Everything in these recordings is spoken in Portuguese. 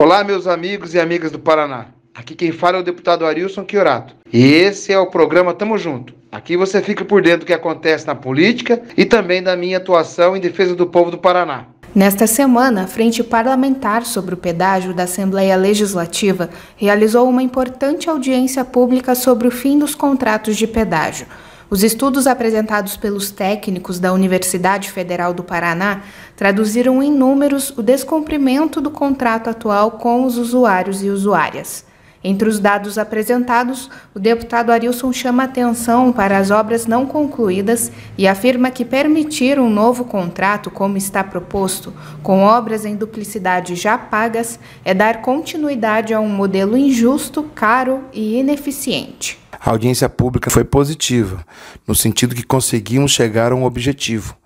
Olá, meus amigos e amigas do Paraná. Aqui quem fala é o deputado Arilson Chiorato. E esse é o programa Tamo Junto. Aqui você fica por dentro do que acontece na política e também da minha atuação em defesa do povo do Paraná. Nesta semana, a Frente Parlamentar sobre o Pedágio da Assembleia Legislativa realizou uma importante audiência pública sobre o fim dos contratos de pedágio. Os estudos apresentados pelos técnicos da Universidade Federal do Paraná traduziram em números o descumprimento do contrato atual com os usuários e usuárias. Entre os dados apresentados, o deputado Arilson chama atenção para as obras não concluídas e afirma que permitir um novo contrato, como está proposto, com obras em duplicidade já pagas, é dar continuidade a um modelo injusto, caro e ineficiente. A audiência pública foi positiva, no sentido que conseguimos chegar a um objetivo.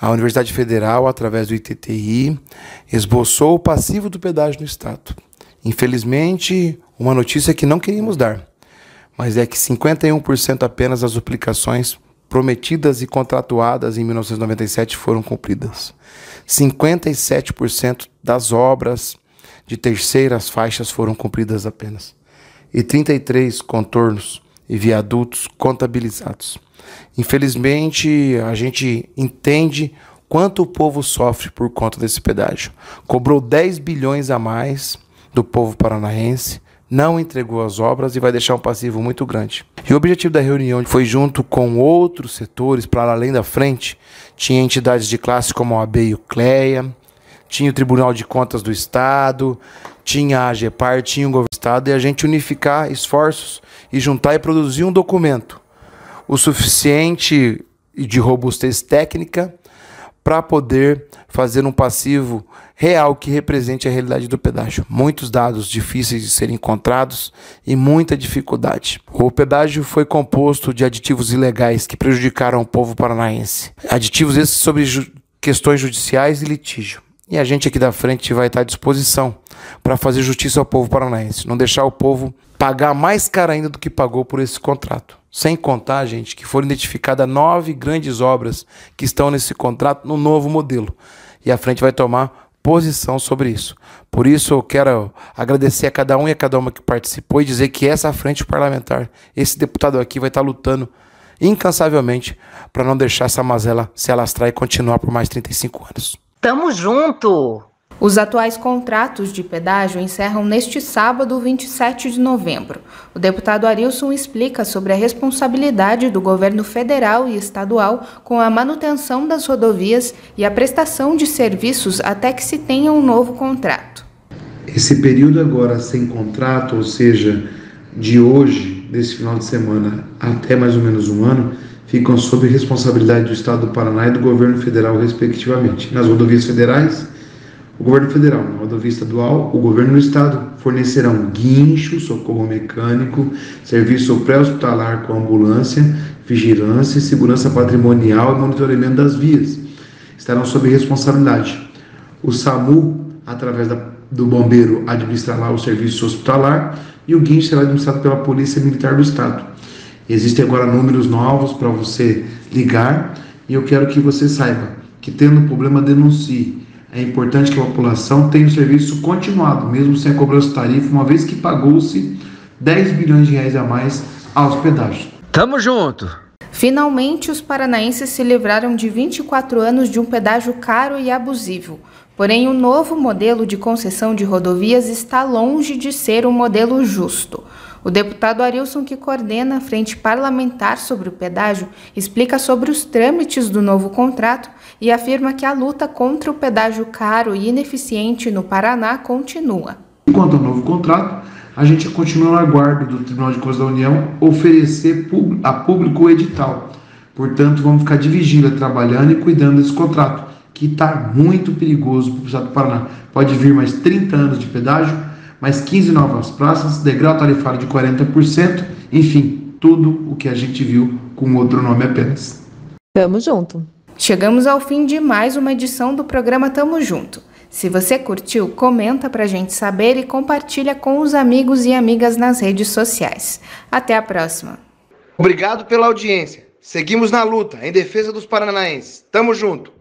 A Universidade Federal, através do ITTI, esboçou o passivo do pedágio no Estado. Infelizmente, uma notícia que não queríamos dar, mas é que 51% apenas das duplicações prometidas e contratuadas em 1997 foram cumpridas. 57% das obras de terceiras faixas foram cumpridas apenas e 33 contornos e viadutos contabilizados. Infelizmente, a gente entende quanto o povo sofre por conta desse pedágio. Cobrou 10 bilhões a mais do povo paranaense, não entregou as obras e vai deixar um passivo muito grande. E o objetivo da reunião foi junto com outros setores, para além da frente, tinha entidades de classe como a AB e o CLEA, tinha o Tribunal de Contas do Estado, tinha a AGEPAR, tinha o governo do Estado, e a gente unificar esforços e juntar e produzir um documento o suficiente de robustez técnica para poder fazer um passivo real que represente a realidade do pedágio. Muitos dados difíceis de serem encontrados e muita dificuldade. O pedágio foi composto de aditivos ilegais que prejudicaram o povo paranaense. Aditivos esses sobre ju questões judiciais e litígio. E a gente aqui da frente vai estar à disposição para fazer justiça ao povo paranaense, não deixar o povo pagar mais caro ainda do que pagou por esse contrato. Sem contar, gente, que foram identificadas nove grandes obras que estão nesse contrato no novo modelo. E a frente vai tomar posição sobre isso. Por isso eu quero agradecer a cada um e a cada uma que participou e dizer que essa frente parlamentar, esse deputado aqui vai estar lutando incansavelmente para não deixar essa mazela se alastrar e continuar por mais 35 anos. Tamo junto! Os atuais contratos de pedágio encerram neste sábado, 27 de novembro. O deputado Arilson explica sobre a responsabilidade do governo federal e estadual com a manutenção das rodovias e a prestação de serviços até que se tenha um novo contrato. Esse período agora sem contrato, ou seja, de hoje, desse final de semana, até mais ou menos um ano, ficam sob responsabilidade do Estado do Paraná e do governo federal, respectivamente. Nas rodovias federais, o governo federal, na rodovia estadual, o governo do estado fornecerão guincho, socorro mecânico, serviço pré-hospitalar com ambulância, vigilância, segurança patrimonial e monitoramento das vias. Estarão sob responsabilidade. O SAMU, através da, do bombeiro, administrará o serviço hospitalar e o guincho será administrado pela Polícia Militar do Estado. Existem agora números novos para você ligar e eu quero que você saiba que tendo problema denuncie. É importante que a população tenha o serviço continuado, mesmo sem a cobrança de tarifa, uma vez que pagou-se 10 bilhões de reais a mais aos pedágios. Tamo junto! Finalmente, os paranaenses se livraram de 24 anos de um pedágio caro e abusivo. Porém, o novo modelo de concessão de rodovias está longe de ser um modelo justo. O deputado Arilson, que coordena a frente parlamentar sobre o pedágio, explica sobre os trâmites do novo contrato e afirma que a luta contra o pedágio caro e ineficiente no Paraná continua. Quanto ao novo contrato, a gente continua no aguardo do Tribunal de Contas da União oferecer a público o edital. Portanto, vamos ficar de vigília trabalhando e cuidando desse contrato, que está muito perigoso para o estado do Paraná. Pode vir mais 30 anos de pedágio mais 15 novas praças, degrau tarifário de 40%, enfim, tudo o que a gente viu com outro nome apenas. Tamo junto. Chegamos ao fim de mais uma edição do programa Tamo Junto. Se você curtiu, comenta pra gente saber e compartilha com os amigos e amigas nas redes sociais. Até a próxima. Obrigado pela audiência. Seguimos na luta em defesa dos paranaenses. Tamo junto.